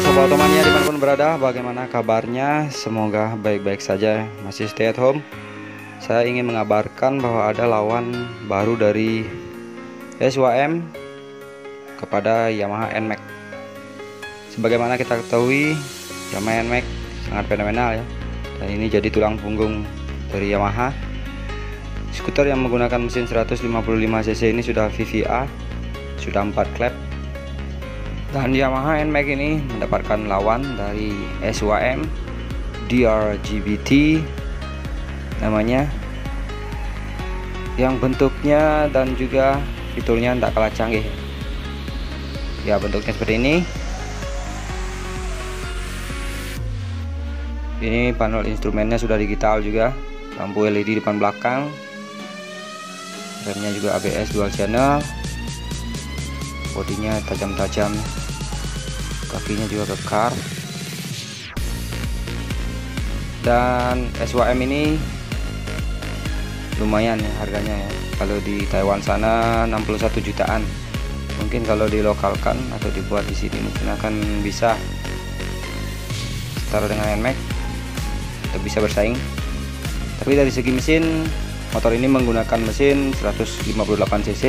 sobat otomannya di mana pun berada bagaimana kabarnya? Semoga baik-baik saja masih stay at home. Saya ingin mengabarkan bahwa ada lawan baru dari SWM kepada Yamaha NMAX sebagaimana kita ketahui Yamaha NMAX sangat fenomenal ya. Dan ini jadi tulang punggung dari Yamaha. Skuter yang menggunakan mesin 155cc ini sudah VVA sudah 4 klep dan Yamaha NMAX ini mendapatkan lawan dari SWM DRGBT namanya. Yang bentuknya dan juga fiturnya tidak kalah canggih. Ya bentuknya seperti ini. Ini panel instrumennya sudah digital juga. Lampu LED depan belakang. Remnya juga ABS dual channel. Bodinya tajam-tajam kakinya juga kekar. Dan SWM ini lumayan ya harganya ya. Kalau di Taiwan sana 61 jutaan. Mungkin kalau dilokalkan atau dibuat di sini mungkin akan bisa. Setara dengan NMAX atau bisa bersaing. Tapi dari segi mesin motor ini menggunakan mesin 158 cc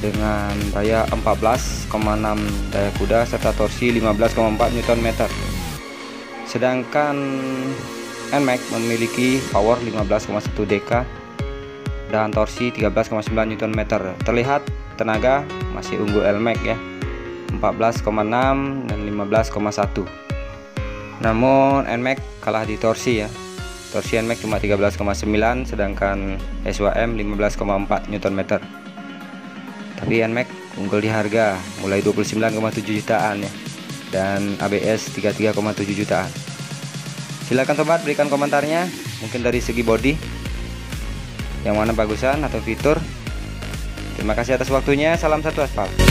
dengan daya 14,6 daya kuda serta torsi 15,4 Nm sedangkan NMAX memiliki power 15,1 dk dan torsi 13,9 Nm terlihat tenaga masih unggul NMAX ya 14,6 dan 15,1 namun NMAX kalah di torsi ya. Torsi NMAX cuma 13,9 sedangkan SWM 15,4 Nm tapi NMAX unggul di harga mulai 29,7 jutaan ya. Dan ABS 33,7 jutaan. Silahkan sobat berikan komentarnya. Mungkin dari segi body. Yang mana bagusan atau fitur. Terima kasih atas waktunya. Salam satu aspal